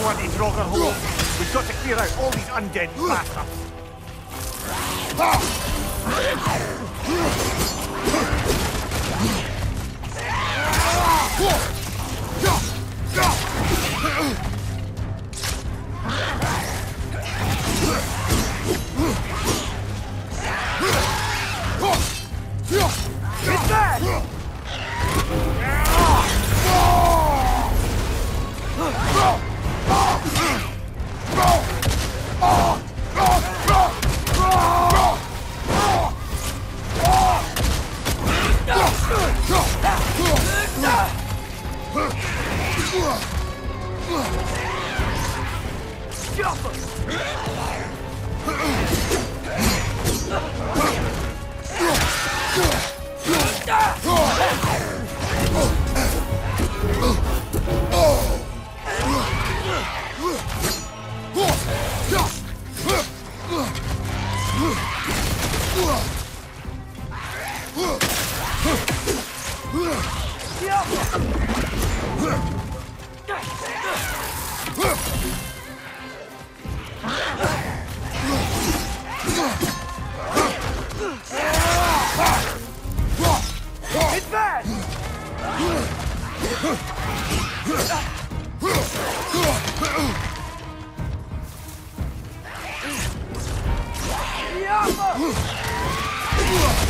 Bloody hole! We've got to clear out all these undead bastards! Ah! Yeah! Advance! Yama!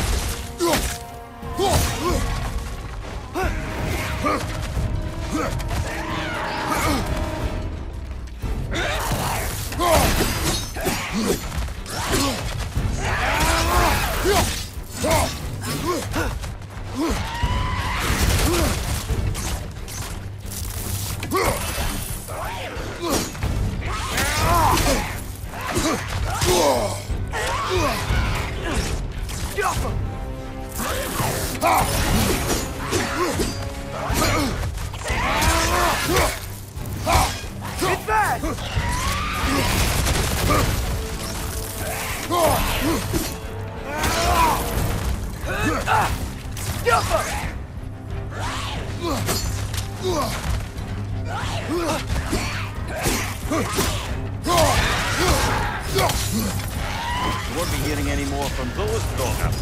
It's bad! It's bad! You won't be hearing any more from those draugrs.